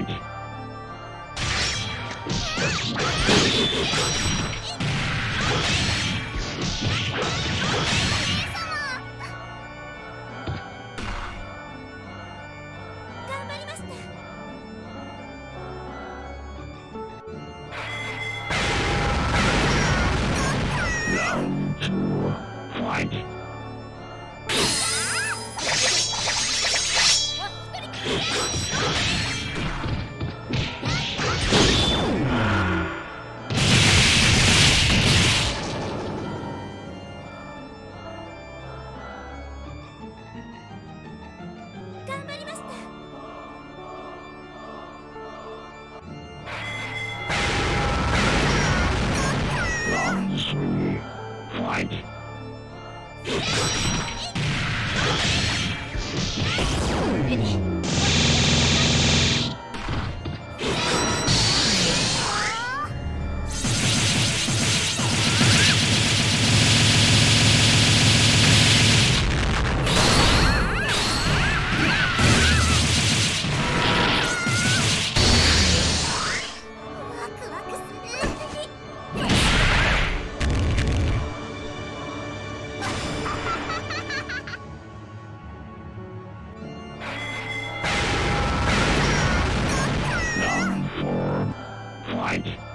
頑張 Fight. Fight.